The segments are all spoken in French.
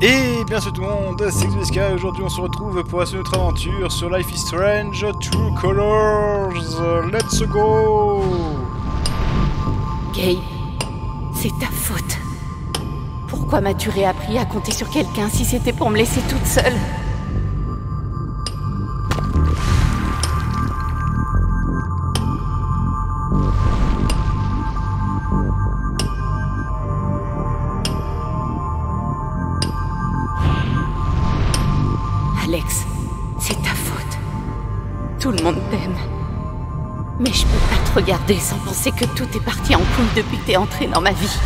Et bien c'est tout le monde, c'est XBSK, aujourd'hui on se retrouve pour essayer notre aventure sur Life is Strange True Colors. Let's go Gabe, c'est ta faute. Pourquoi m'as-tu réappris à compter sur quelqu'un si c'était pour me laisser toute seule? Regarder sans penser que tout est parti en couille depuis que t'es entré dans ma vie.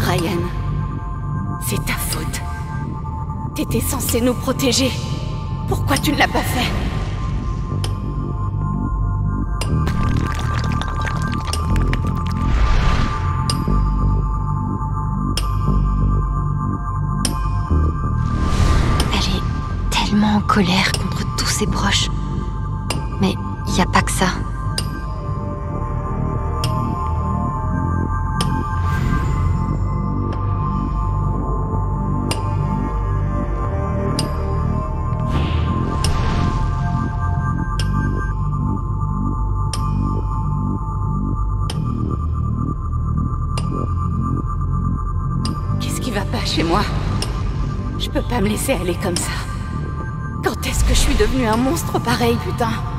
Ryan, c'est ta faute. T'étais censé nous protéger. Pourquoi tu ne l'as pas fait? Colère contre tous ses proches. Mais il n'y a pas que ça. Qu'est-ce qui va pas chez moi? Je peux pas me laisser aller comme ça. Devenue un monstre pareil, putain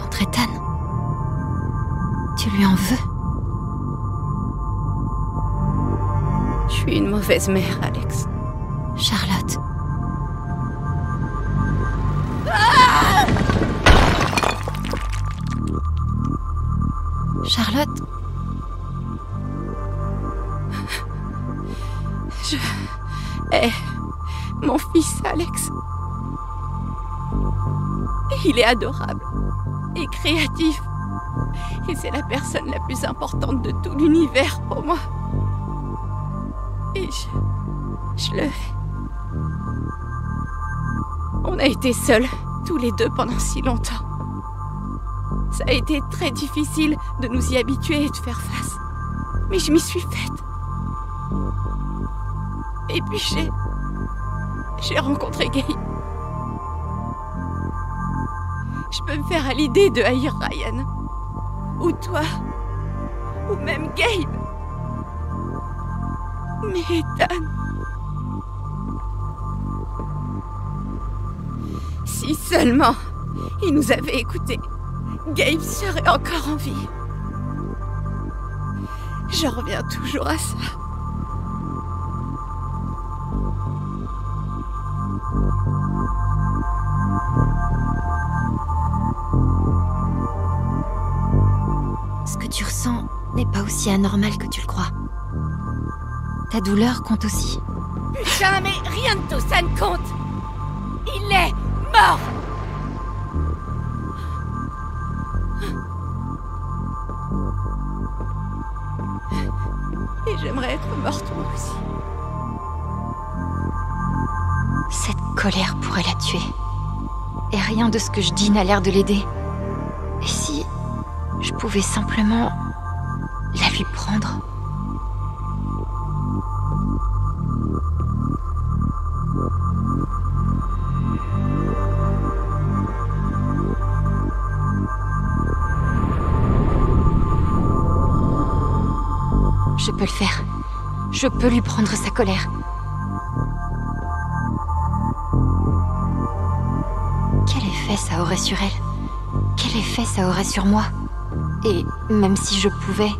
Contre Ethan. Tu lui en veux? Je suis une mauvaise mère, Alex. Charlotte. Charlotte, Eh, mon fils Alex. Il est adorable créatif. Et c'est la personne la plus importante de tout l'univers pour moi. Et je. Je le. On a été seuls, tous les deux, pendant si longtemps. Ça a été très difficile de nous y habituer et de faire face. Mais je m'y suis faite. Et puis j'ai. J'ai rencontré Gabe. Peux me faire à l'idée de haïr Ryan. Ou toi. Ou même Gabe. Mais Ethan. Si seulement il nous avait écoutés, Gabe serait encore en vie. J'en reviens toujours à ça. Aussi anormal que tu le crois. Ta douleur compte aussi. Putain, mais rien de tout ça ne compte Il est mort Et j'aimerais être morte moi aussi. Cette colère pourrait la tuer. Et rien de ce que je dis n'a l'air de l'aider. Et si je pouvais simplement peux le faire. Je peux lui prendre sa colère. Quel effet ça aurait sur elle? Quel effet ça aurait sur moi? Et même si je pouvais,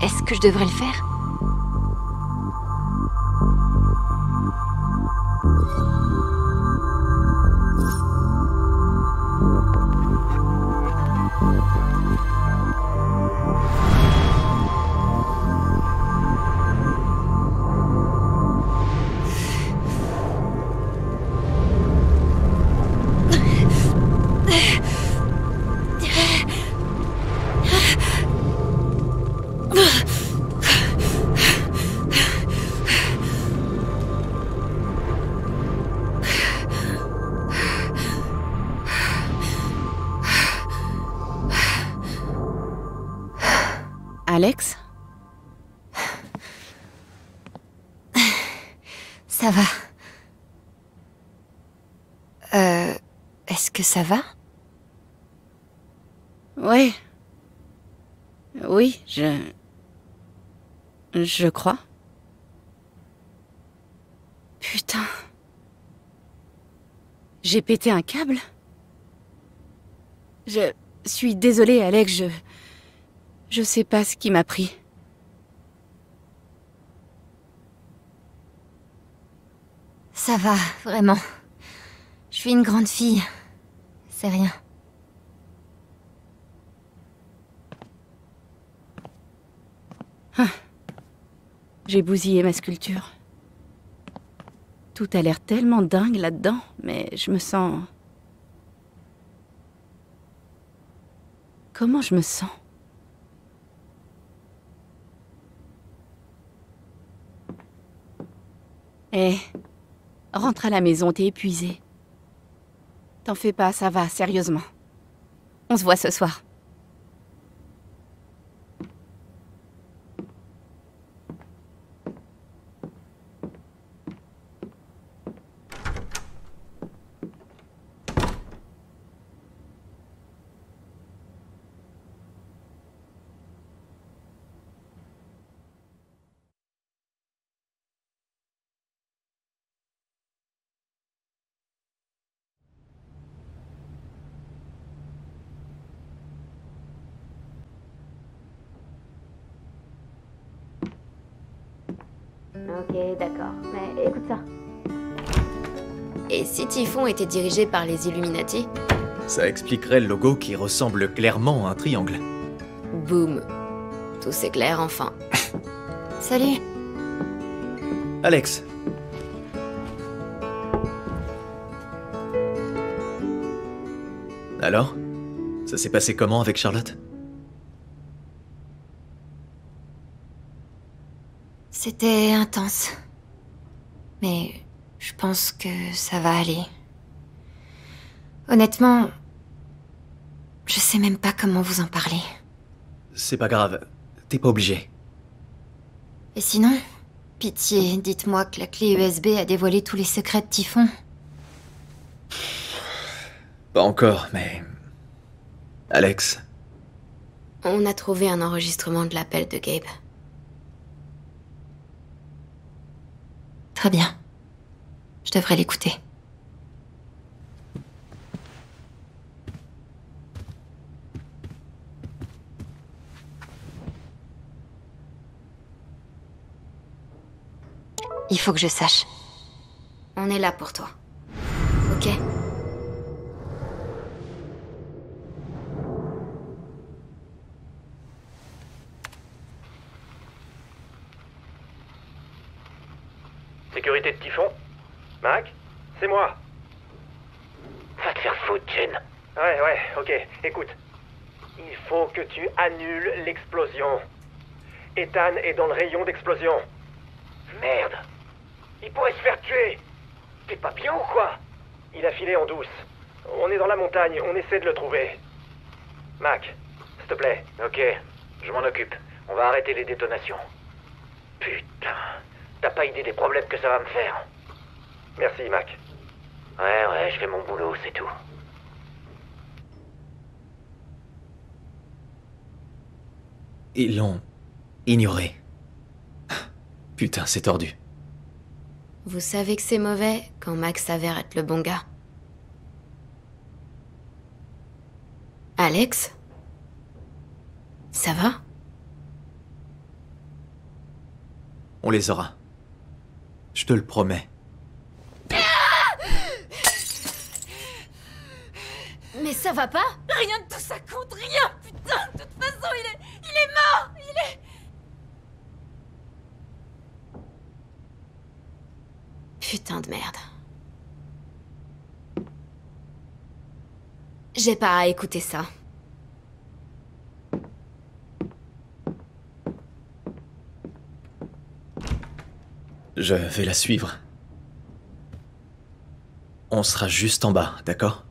est-ce que je devrais le faire? Ça va? Ouais. Oui, je. Je crois. Putain. J'ai pété un câble? Je suis désolée, Alex, je. Je sais pas ce qui m'a pris. Ça va, vraiment. Je suis une grande fille. C'est rien. J'ai bousillé ma sculpture. Tout a l'air tellement dingue là-dedans, mais je me sens... Comment je me sens? Eh, rentre à la maison, t'es épuisée. T'en fais pas, ça va, sérieusement. On se voit ce soir. Ok, d'accord. Mais écoute ça. Et si Typhon était dirigé par les Illuminati? Ça expliquerait le logo qui ressemble clairement à un triangle. Boum. Tout s'éclaire enfin. Salut. Alex. Alors? Ça s'est passé comment avec Charlotte? C'était intense. Mais je pense que ça va aller. Honnêtement, je sais même pas comment vous en parler. C'est pas grave, t'es pas obligé. Et sinon, pitié, dites-moi que la clé USB a dévoilé tous les secrets de Typhon. Pas encore, mais... Alex, On a trouvé un enregistrement de l'appel de Gabe. Très bien. Je devrais l'écouter. Il faut que je sache. On est là pour toi. Ok? Sécurité de Typhon Mac C'est moi. Va te faire foutre, Jen. Ouais, ouais, ok. Écoute. Il faut que tu annules l'explosion. Ethan est dans le rayon d'explosion. Merde. Il pourrait se faire tuer. T'es pas bien ou quoi? Il a filé en douce. On est dans la montagne, on essaie de le trouver. Mac, s'il te plaît. Ok, je m'en occupe. On va arrêter les détonations. Putain. T'as pas idée des problèmes que ça va me faire Merci, Mac. Ouais, ouais, je fais mon boulot, c'est tout. ils l'ont ignoré. Putain, c'est tordu. Vous savez que c'est mauvais quand Max s'avère être le bon gars. Alex? Ça va? On les aura. Je te le promets. Mais ça va pas Rien de tout ça compte, rien Putain, de toute façon, il est... Il est mort Il est... Putain de merde. J'ai pas à écouter ça. Je vais la suivre. On sera juste en bas, d'accord?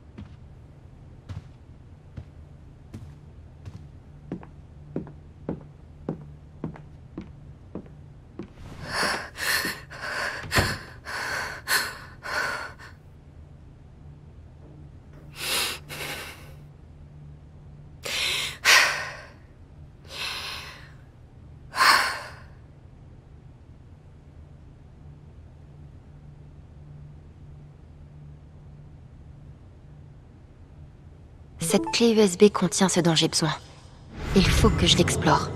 Cette clé USB contient ce dont j'ai besoin. Il faut que je l'explore.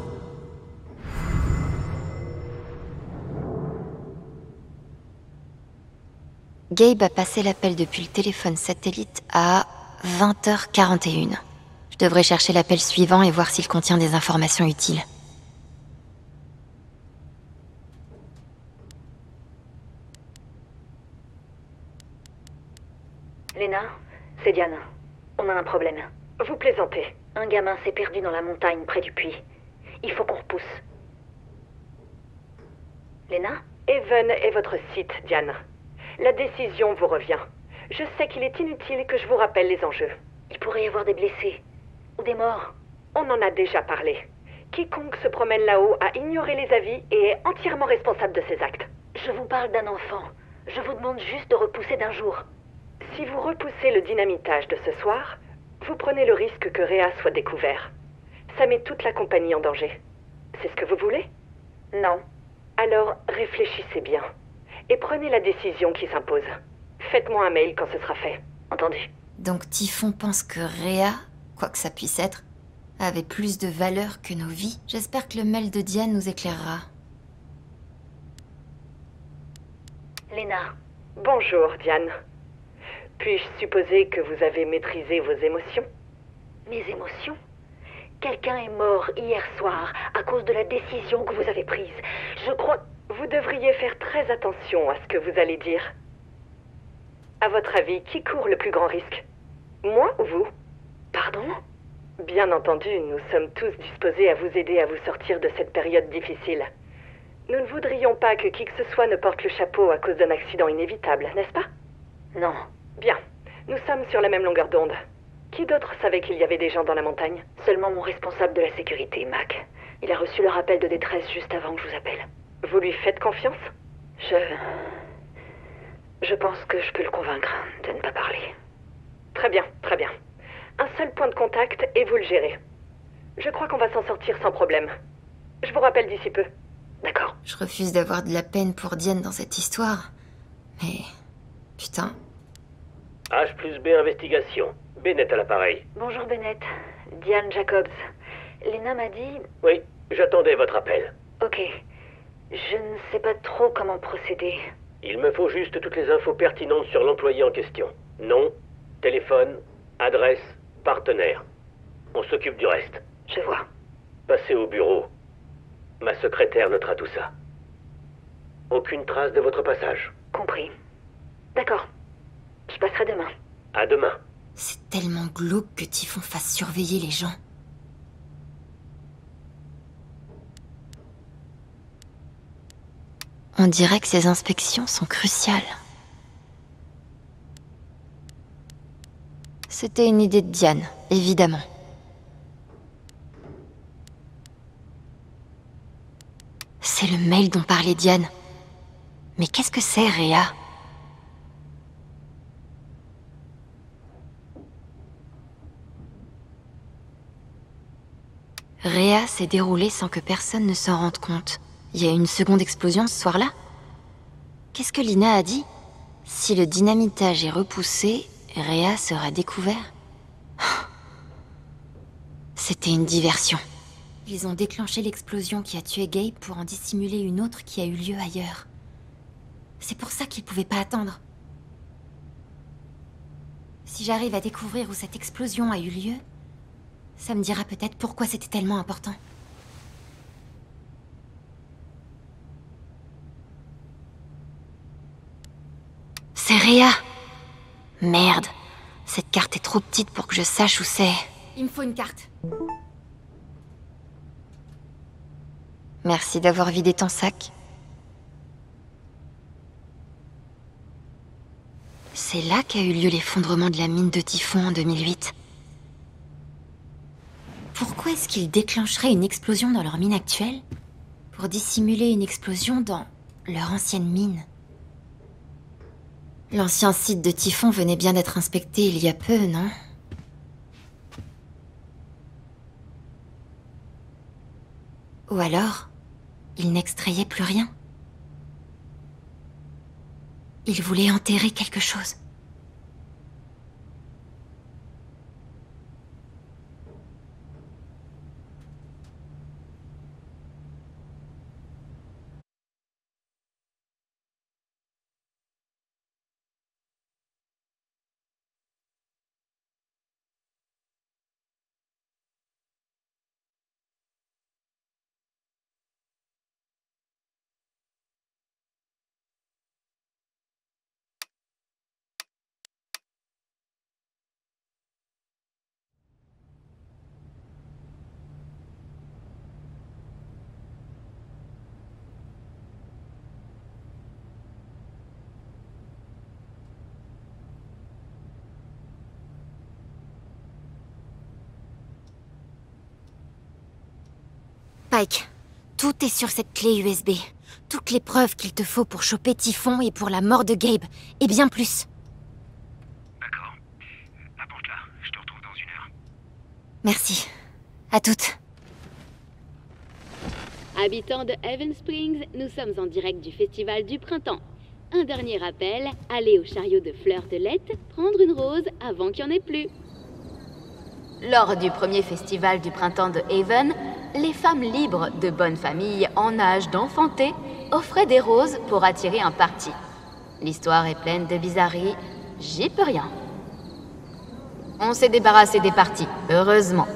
Gabe a passé l'appel depuis le téléphone satellite à 20h41. Je devrais chercher l'appel suivant et voir s'il contient des informations utiles. Léna, c'est Diane. On a un problème. Vous plaisantez. Un gamin s'est perdu dans la montagne près du puits. Il faut qu'on repousse. Léna Even est votre site, Diane. La décision vous revient. Je sais qu'il est inutile que je vous rappelle les enjeux. Il pourrait y avoir des blessés. Ou des morts. On en a déjà parlé. Quiconque se promène là-haut a ignoré les avis et est entièrement responsable de ses actes. Je vous parle d'un enfant. Je vous demande juste de repousser d'un jour. Si vous repoussez le dynamitage de ce soir, vous prenez le risque que Réa soit découvert. Ça met toute la compagnie en danger. C'est ce que vous voulez? Non. Alors réfléchissez bien. Et prenez la décision qui s'impose. Faites-moi un mail quand ce sera fait. Entendu. Donc Typhon pense que Réa, quoi que ça puisse être, avait plus de valeur que nos vies. J'espère que le mail de Diane nous éclairera. Léna, Bonjour, Diane. Puis-je supposer que vous avez maîtrisé vos émotions? Mes émotions? Quelqu'un est mort hier soir à cause de la décision que vous avez prise. Je crois... Vous devriez faire très attention à ce que vous allez dire. À votre avis, qui court le plus grand risque? Moi ou vous? Pardon? Bien entendu, nous sommes tous disposés à vous aider à vous sortir de cette période difficile. Nous ne voudrions pas que qui que ce soit ne porte le chapeau à cause d'un accident inévitable, n'est-ce pas? Non. Bien, nous sommes sur la même longueur d'onde. Qui d'autre savait qu'il y avait des gens dans la montagne? Seulement mon responsable de la sécurité, Mac. Il a reçu le rappel de détresse juste avant que je vous appelle. Vous lui faites confiance? Je... Je pense que je peux le convaincre de ne pas parler. Très bien, très bien. Un seul point de contact et vous le gérez. Je crois qu'on va s'en sortir sans problème. Je vous rappelle d'ici peu. D'accord. Je refuse d'avoir de la peine pour Diane dans cette histoire. Mais... Putain, H plus B investigation. Bennett à l'appareil. Bonjour Bennett. Diane Jacobs. Léna m'a dit... Oui, j'attendais votre appel. Ok. Je ne sais pas trop comment procéder. Il me faut juste toutes les infos pertinentes sur l'employé en question. Nom, téléphone, adresse, partenaire. On s'occupe du reste. Je vois. Passez au bureau. Ma secrétaire notera tout ça. Aucune trace de votre passage. Compris. D'accord. Je passerai demain. À demain. c'est tellement glauque que Typhon fasse surveiller les gens. On dirait que ces inspections sont cruciales. C'était une idée de Diane, évidemment. C'est le mail dont parlait Diane. Mais qu'est-ce que c'est, Réa? Réa s'est déroulée sans que personne ne s'en rende compte. Il y a eu une seconde explosion ce soir-là Qu'est-ce que Lina a dit? Si le dynamitage est repoussé, Réa sera découvert C'était une diversion. Ils ont déclenché l'explosion qui a tué Gabe pour en dissimuler une autre qui a eu lieu ailleurs. C'est pour ça qu'ils pouvaient pas attendre. Si j'arrive à découvrir où cette explosion a eu lieu, ça me dira peut-être pourquoi c'était tellement important. C'est Réa Merde. Cette carte est trop petite pour que je sache où c'est. Il me faut une carte. Merci d'avoir vidé ton sac. C'est là qu'a eu lieu l'effondrement de la mine de Typhon en 2008. Pourquoi est-ce qu'ils déclencheraient une explosion dans leur mine actuelle pour dissimuler une explosion dans leur ancienne mine? L'ancien site de Typhon venait bien d'être inspecté il y a peu, non? Ou alors, ils n'extrayaient plus rien? Ils voulaient enterrer quelque chose? Pike, tout est sur cette clé USB. Toutes les preuves qu'il te faut pour choper Typhon et pour la mort de Gabe. Et bien plus. D'accord. Apporte-la, je te retrouve dans une heure. Merci. À toutes. Habitants de Heaven Springs, nous sommes en direct du Festival du Printemps. Un dernier rappel, allez au chariot de fleurs de lait, prendre une rose avant qu'il n'y en ait plus. Lors du premier festival du printemps de Haven, les femmes libres de bonne famille en âge d'enfanter offraient des roses pour attirer un parti. L'histoire est pleine de bizarreries, j'y peux rien. On s'est débarrassé des partis, heureusement,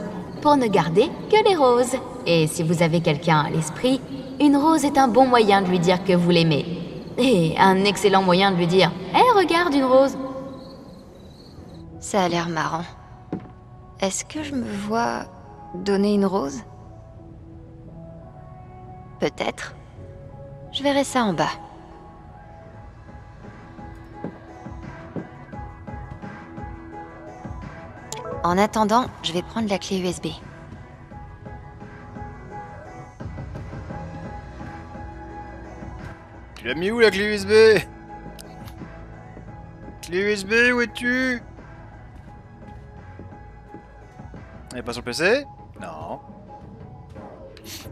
pour ne garder que les roses. Et si vous avez quelqu'un à l'esprit, une rose est un bon moyen de lui dire que vous l'aimez. Et un excellent moyen de lui dire Hé, regarde une rose Ça a l'air marrant. Est-ce que je me vois donner une rose? Peut-être. Je verrai ça en bas. En attendant, je vais prendre la clé USB. Tu l'as mis où la clé USB Clé USB, où es-tu? Elle est pas sur le PC Non.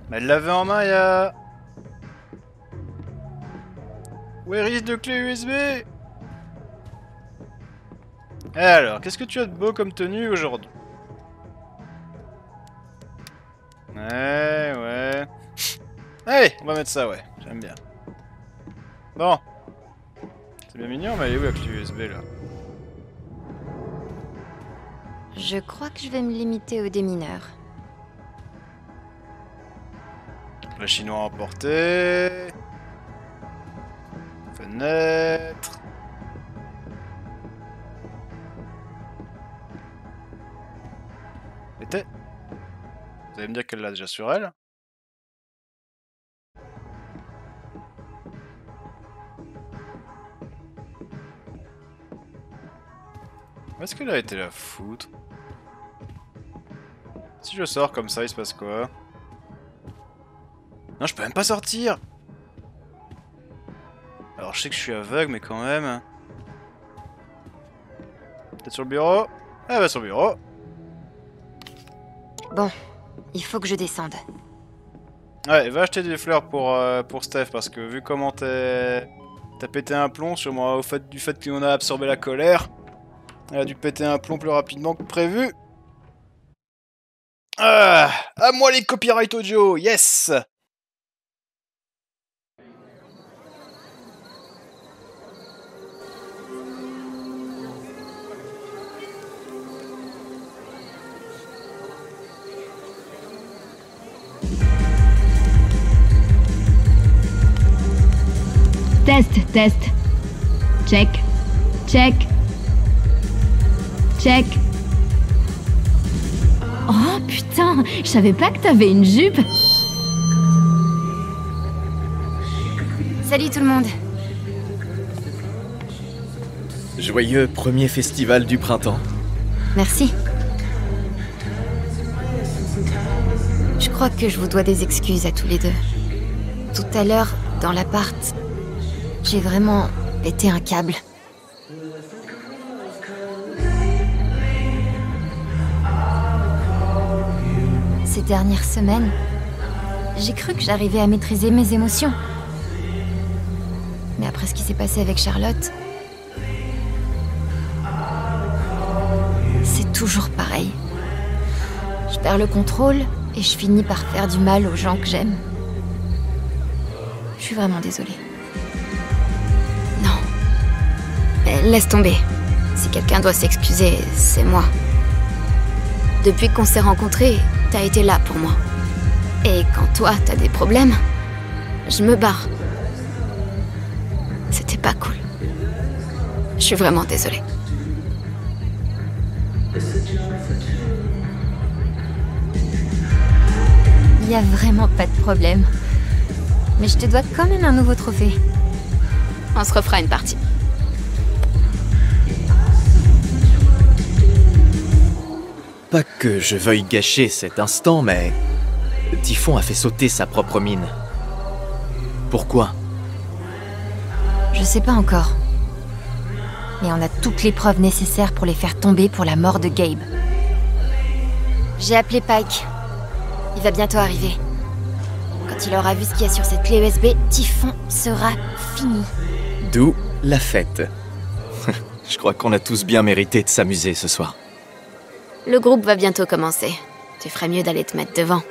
Mais elle l'avait en main il y a... Where is de clé USB Alors, qu'est-ce que tu as de beau comme tenue aujourd'hui? Ouais, ouais. Allez, on va mettre ça, ouais. J'aime bien. Bon. C'est bien mignon, mais elle est où la clé USB là? Je crois que je vais me limiter aux démineurs. Le chinois emporté. Fenêtre. Était. Vous allez me dire qu'elle l'a déjà sur elle Où est-ce qu'elle a été la foutre? Si je sors comme ça, il se passe quoi? Non, je peux même pas sortir Alors je sais que je suis aveugle, mais quand même... Peut-être sur le bureau Ah bah sur le bureau Bon, il faut que je descende. Ouais, va acheter des fleurs pour, euh, pour Steph, parce que vu comment t'es... T'as pété un plomb, sûrement au fait du fait qu'on a absorbé la colère. Elle a dû péter un plomb plus rapidement que prévu. Ah, à moi les copyright audio, yes Test, test. Check. Check. Check. Oh putain, je savais pas que t'avais une jupe. Salut tout le monde. Joyeux premier festival du printemps. Merci. Je crois que je vous dois des excuses à tous les deux. Tout à l'heure, dans l'appart, j'ai vraiment pété un câble. Ces dernières semaines, j'ai cru que j'arrivais à maîtriser mes émotions. Mais après ce qui s'est passé avec Charlotte, c'est toujours pareil. Je perds le contrôle et je finis par faire du mal aux gens que j'aime. Je suis vraiment désolée. Laisse tomber. Si quelqu'un doit s'excuser, c'est moi. Depuis qu'on s'est rencontrés, t'as été là pour moi. Et quand toi, t'as des problèmes, je me barre. C'était pas cool. Je suis vraiment désolée. Il y a vraiment pas de problème. Mais je te dois quand même un nouveau trophée. On se refera une partie. Pas que je veuille gâcher cet instant, mais Typhon a fait sauter sa propre mine. Pourquoi? Je sais pas encore. Mais on a toutes les preuves nécessaires pour les faire tomber pour la mort de Gabe. J'ai appelé Pike. Il va bientôt arriver. Quand il aura vu ce qu'il y a sur cette clé USB, Typhon sera fini. D'où la fête. Je crois qu'on a tous bien mérité de s'amuser ce soir. Le groupe va bientôt commencer. Tu ferais mieux d'aller te mettre devant.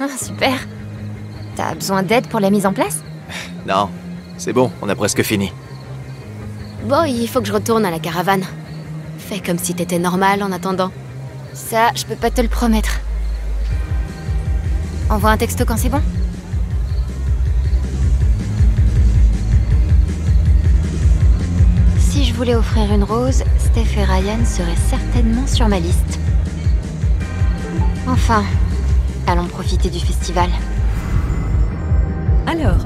Ah, super. T'as besoin d'aide pour la mise en place? Non, c'est bon, on a presque fini. Bon, il faut que je retourne à la caravane. Fais comme si t'étais normal en attendant. Ça, je peux pas te le promettre. Envoie un texto quand c'est bon? Je voulais offrir une rose, Steph et Ryan seraient certainement sur ma liste. Enfin, allons profiter du festival. Alors,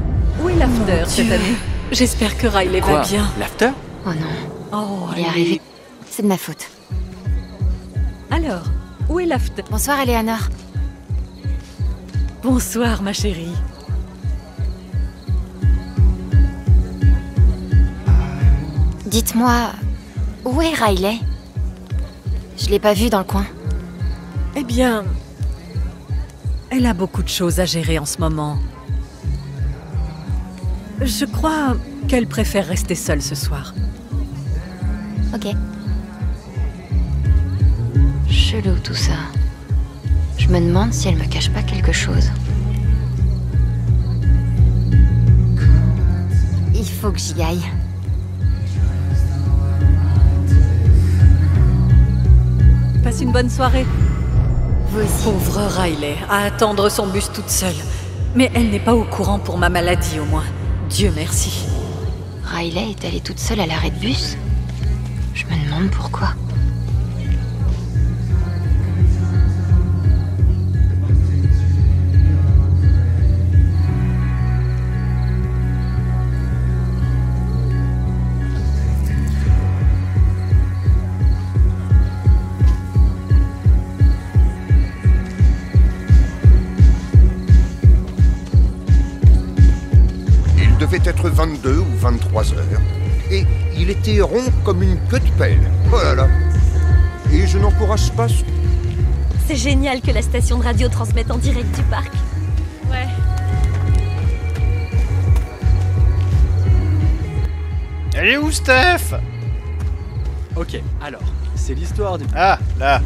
où est l'after cette année J'espère que Riley Quoi va bien. L'after? Oh non, Oh, il est arrivé. C'est de ma faute. Alors, où est l'after? Bonsoir, Eleanor. Bonsoir, ma chérie. Dites-moi, où est Riley? Je l'ai pas vu dans le coin. Eh bien, elle a beaucoup de choses à gérer en ce moment. Je crois qu'elle préfère rester seule ce soir. Ok. Chelou tout ça. Je me demande si elle me cache pas quelque chose. Il faut que j'y aille. Passe une bonne soirée. Pauvre Riley, à attendre son bus toute seule. Mais elle n'est pas au courant pour ma maladie au moins. Dieu merci. Riley est allée toute seule à l'arrêt de bus? Je me demande pourquoi. 23 heures. Et il était rond comme une queue de pelle. Oh là là. Et je n'encourage pas ce C'est génial que la station de radio transmette en direct du parc. Ouais. Elle est où, Steph? Ok, alors, c'est l'histoire du... Ah, là.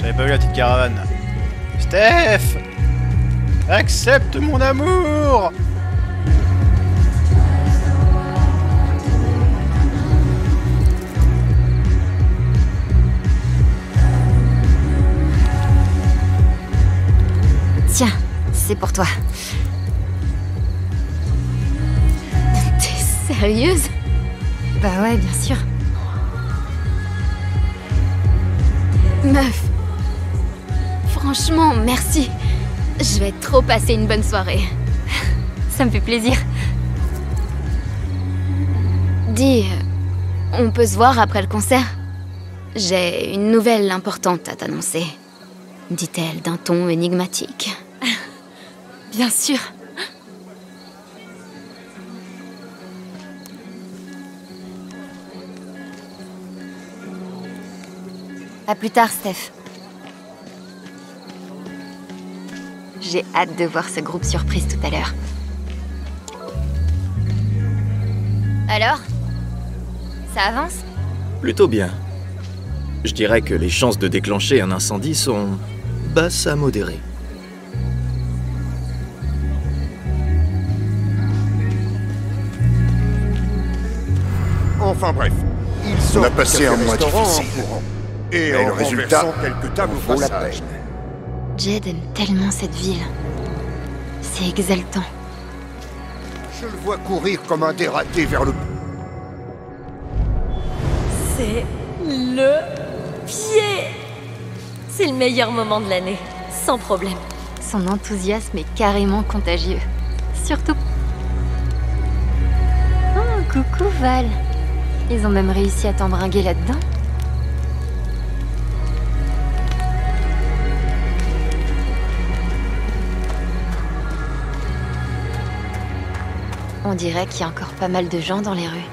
J'avais pas vu la petite caravane. Steph Accepte mon amour Tiens, c'est pour toi. T'es sérieuse? Bah ouais, bien sûr. Meuf. Franchement, merci. Je vais trop passer une bonne soirée. Ça me fait plaisir. Dis, euh, on peut se voir après le concert? J'ai une nouvelle importante à t'annoncer. Dit-elle d'un ton énigmatique. Bien sûr. À plus tard, Steph. J'ai hâte de voir ce groupe surprise tout à l'heure. Alors Ça avance? Plutôt bien. Je dirais que les chances de déclencher un incendie sont basses à modérées. Enfin bref, il sort On a passé un mois difficile. courant. Et Mais en le résultat quelques tables au vaut la peine. Jed aime tellement cette ville. C'est exaltant. Je le vois courir comme un dératé vers le... C'est le pied C'est le meilleur moment de l'année, sans problème. Son enthousiasme est carrément contagieux. Surtout. Oh, coucou Val. Ils ont même réussi à t'embringuer là-dedans On dirait qu'il y a encore pas mal de gens dans les rues.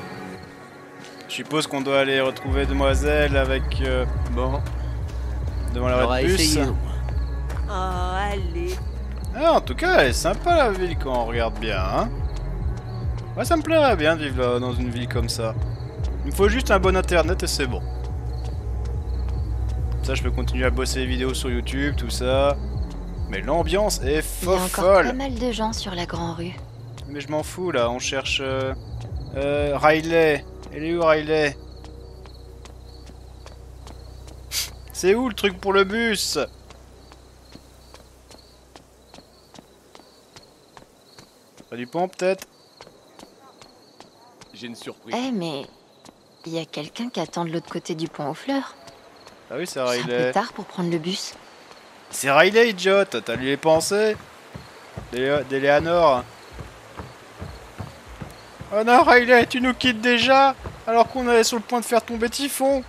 Je suppose qu'on doit aller retrouver Demoiselle avec... Euh, bon... Devant la red bus. Oh, allez. Ah, en tout cas, elle est sympa la ville quand on regarde bien. Hein. Ouais, ça me plairait bien de vivre là, dans une ville comme ça. Il me faut juste un bon internet et c'est bon. Comme ça, je peux continuer à bosser les vidéos sur YouTube, tout ça. Mais l'ambiance est Il y a fo encore folle pas mal de gens sur la grande rue. Mais je m'en fous là, on cherche... Euh, euh, Riley. Elle est où Riley? C'est où le truc pour le bus? Pas du pont peut-être J'ai une surprise. Eh, mais. Il y a quelqu'un qui attend de l'autre côté du pont aux fleurs. Ah oui, c'est C'est un peu Riley. tard pour prendre le bus. C'est Riley, idiote T'as lu les pensées D'Eleanor. Oh non, Riley, tu nous quittes déjà Alors qu'on est sur le point de faire tomber Typhon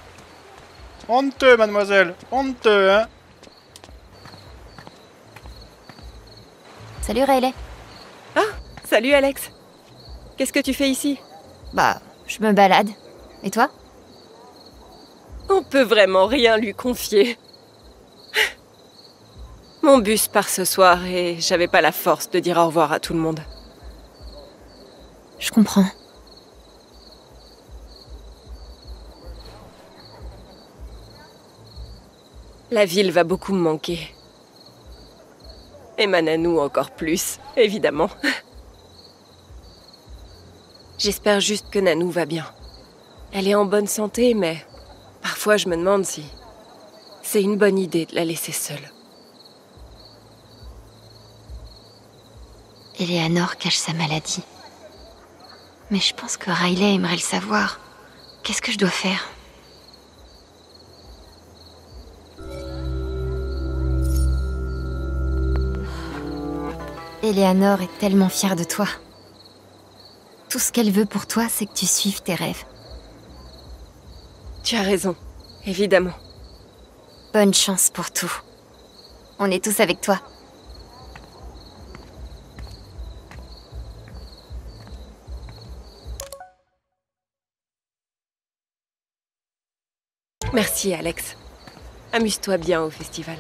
Honteux, mademoiselle Honteux, hein Salut Riley. Salut Alex. Qu'est-ce que tu fais ici? Bah, je me balade. Et toi On peut vraiment rien lui confier. Mon bus part ce soir et j'avais pas la force de dire au revoir à tout le monde. Je comprends. La ville va beaucoup me manquer. Et ma nanou encore plus, évidemment. J'espère juste que Nanou va bien. Elle est en bonne santé, mais parfois je me demande si c'est une bonne idée de la laisser seule. Eleanor cache sa maladie. Mais je pense que Riley aimerait le savoir. Qu'est-ce que je dois faire? Eleanor est tellement fière de toi. Tout ce qu'elle veut pour toi, c'est que tu suives tes rêves. Tu as raison, évidemment. Bonne chance pour tout. On est tous avec toi. Merci Alex. Amuse-toi bien au festival.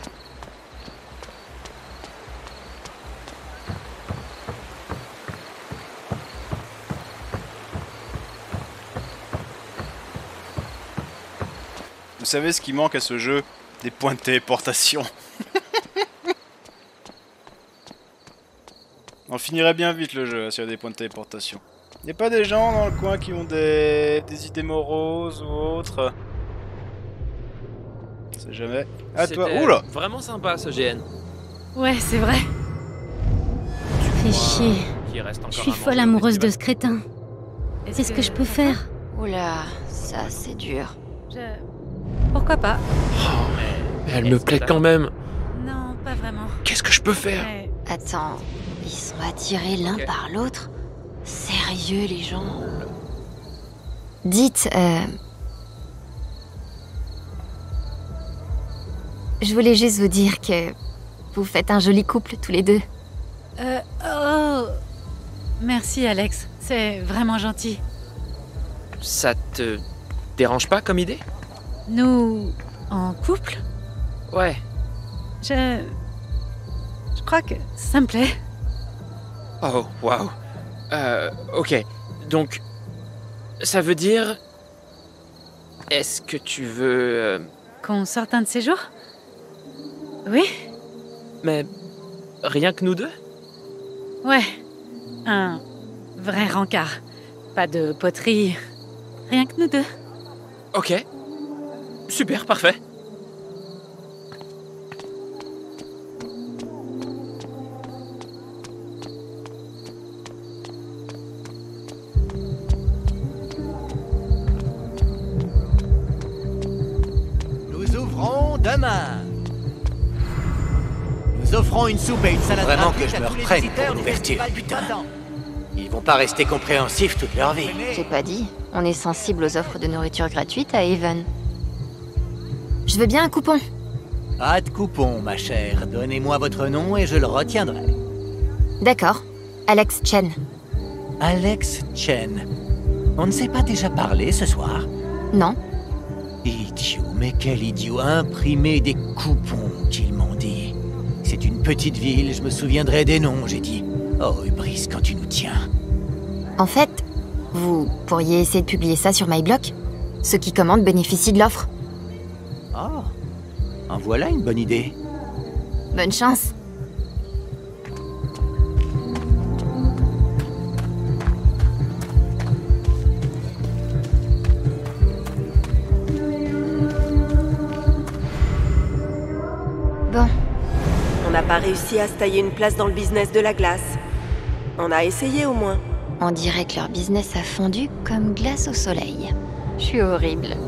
Vous savez ce qui manque à ce jeu Des points de téléportation. On finirait bien vite le jeu s'il y a des points de téléportation. Y a pas des gens dans le coin qui ont des, des idées moroses ou autres On sait jamais. À toi. C'était Oula Vraiment sympa ce GN. Ouais, c'est vrai. Fais chier. Je suis folle amoureuse de ce crétin. Qu'est-ce que je peux faire? Oula, ça c'est dur. Je... Pourquoi pas Mais elle me plaît quand même. Non, pas vraiment. Qu'est-ce que je peux faire? Attends, ils sont attirés l'un par l'autre Sérieux les gens? Dites, euh... Je voulais juste vous dire que vous faites un joli couple tous les deux. Euh, oh Merci Alex, c'est vraiment gentil. Ça te dérange pas comme idée? Nous, en couple Ouais. Je... Je crois que ça me plaît. Oh, waouh. Euh, ok. Donc, ça veut dire... Est-ce que tu veux... euh, Qu'on sorte un de ces jours? Oui mais rien que nous deux? Ouais. Un vrai rencard. Pas de poterie. Rien que nous deux. Ok. Super, parfait. Nous ouvrons demain. Nous offrons une soupe et une salade Vraiment gratuite que je me reprenne pour l'ouverture, putain. Ils vont pas rester compréhensifs toute leur vie. J'ai pas dit, on est sensible aux offres de nourriture gratuite à Haven. Je veux bien un coupon. Pas de coupon, ma chère. Donnez-moi votre nom et je le retiendrai. D'accord, Alex Chen. Alex Chen. On ne s'est pas déjà parlé ce soir? Non. Idiot, mais quel idiot Imprimer des coupons, qu'ils m'ont dit. C'est une petite ville, je me souviendrai des noms, j'ai dit. Oh, Hubris, quand tu nous tiens. En fait, vous pourriez essayer de publier ça sur MyBlock Ceux qui commandent bénéficient de l'offre. Oh, en voilà une bonne idée. Bonne chance. Bon, On n'a pas réussi à se tailler une place dans le business de la glace. On a essayé au moins. on dirait que leur business a fondu comme glace au soleil. Je suis horrible.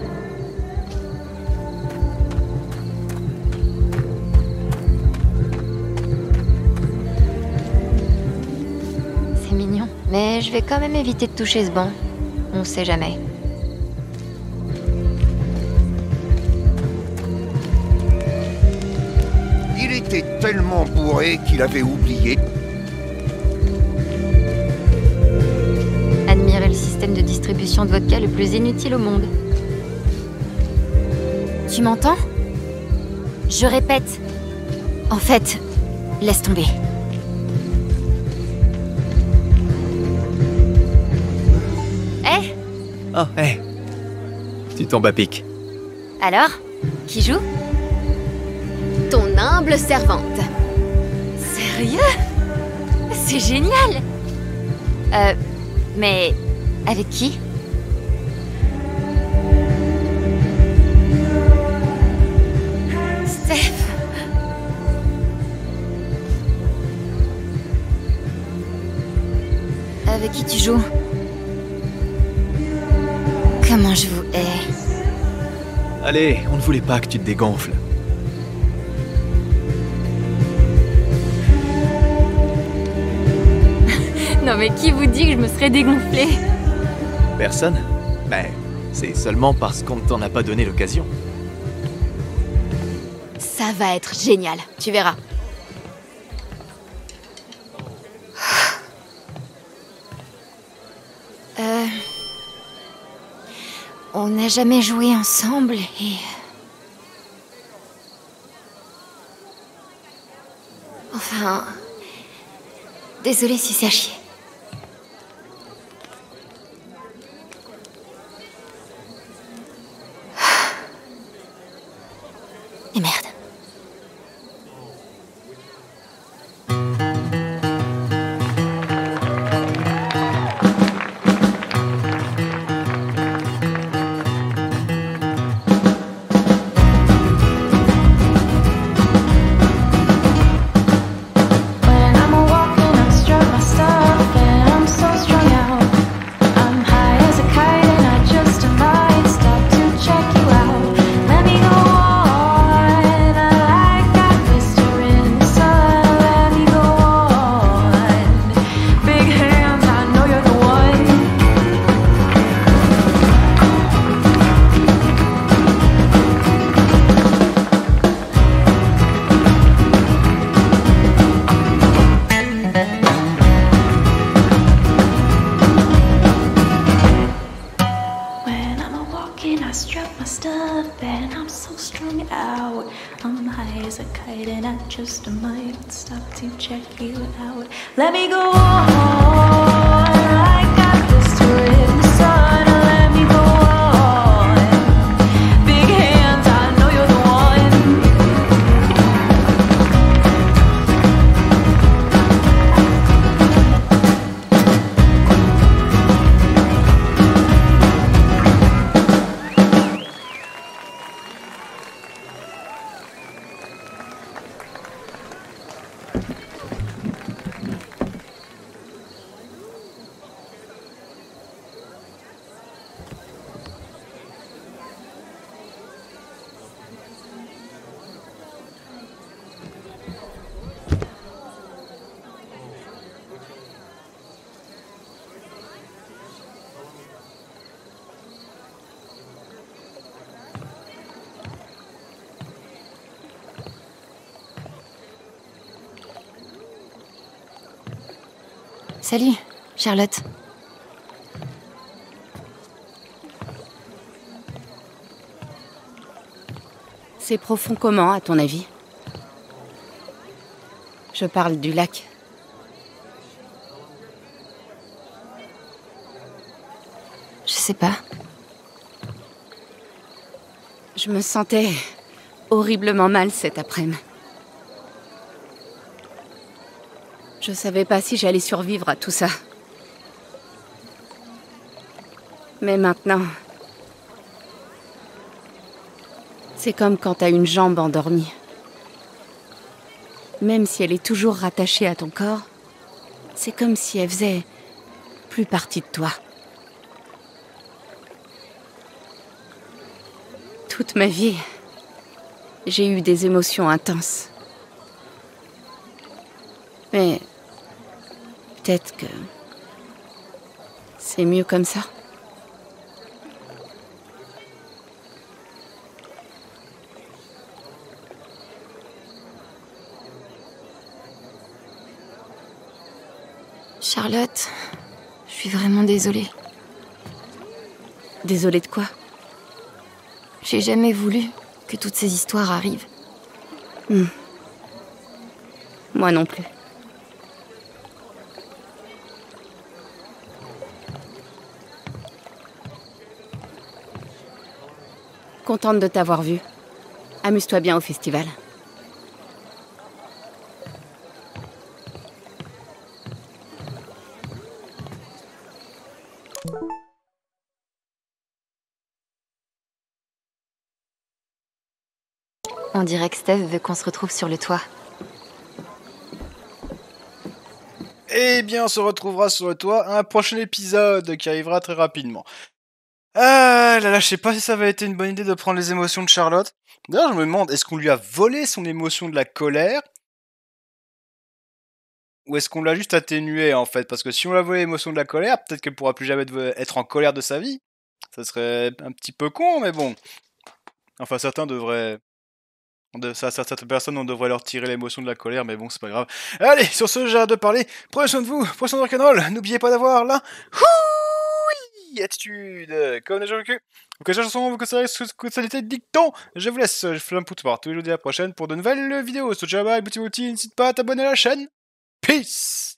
Mais je vais quand même éviter de toucher ce banc. On sait jamais. Il était tellement bourré qu'il avait oublié. Admirez le système de distribution de vodka le plus inutile au monde. Tu m'entends? Je répète. En fait, laisse tomber. Oh, hé Tu tombes à pic. Alors Qui joue? Ton humble servante. Sérieux? C'est génial! Euh, mais avec qui? Steph. Avec qui tu joues? Comment je vous hais Allez, on ne voulait pas que tu te dégonfles. Non mais qui vous dit que je me serais dégonflée? Personne Ben, c'est seulement parce qu'on ne t'en a pas donné l'occasion. Ça va être génial, tu verras. N'a jamais joué ensemble et... Enfin... Désolée si c'est à just might stop to check you out. Let me go Salut, Charlotte, C'est profond comment, à ton avis? Je parle du lac. je sais pas. Je me sentais horriblement mal cet après-midi. Je savais pas si j'allais survivre à tout ça. Mais maintenant, c'est comme quand t'as une jambe endormie. Même si elle est toujours rattachée à ton corps, c'est comme si elle faisait plus partie de toi. Toute ma vie, j'ai eu des émotions intenses. Mais peut-être que c'est mieux comme ça. Charlotte, je suis vraiment désolée. Désolée de quoi? J'ai jamais voulu que toutes ces histoires arrivent. Hmm. Moi non plus. Contente de t'avoir vu. Amuse-toi bien au festival. On dirait que Steph veut qu'on se retrouve sur le toit. Eh bien, on se retrouvera sur le toit à un prochain épisode qui arrivera très rapidement. Ah là là, je sais pas si ça va être une bonne idée de prendre les émotions de Charlotte. D'ailleurs, je me demande, est-ce qu'on lui a volé son émotion de la colère? Ou est-ce qu'on l'a juste atténuée en fait? Parce que si on l'a volé l'émotion de la colère, peut-être qu'elle pourra plus jamais être en colère de sa vie. Ça serait un petit peu con, mais bon. Enfin, certains devraient. De, ça, certaines personnes, on devrait leur tirer l'émotion de la colère, mais bon, c'est pas grave. Allez, sur ce, j'arrête de parler. Prenez soin de vous, prenez soin de rock'n'roll. N'oubliez pas d'avoir Houille attitude. Comme déjà vécu. Connaissez la chanson, vous considérez que ça était dicton. Je vous laisse, je fais un pouce partout. Je vous dis à la prochaine pour de nouvelles vidéos. Ciao, bye, bouti bouti. N'hésite pas à t'abonner à la chaîne. Peace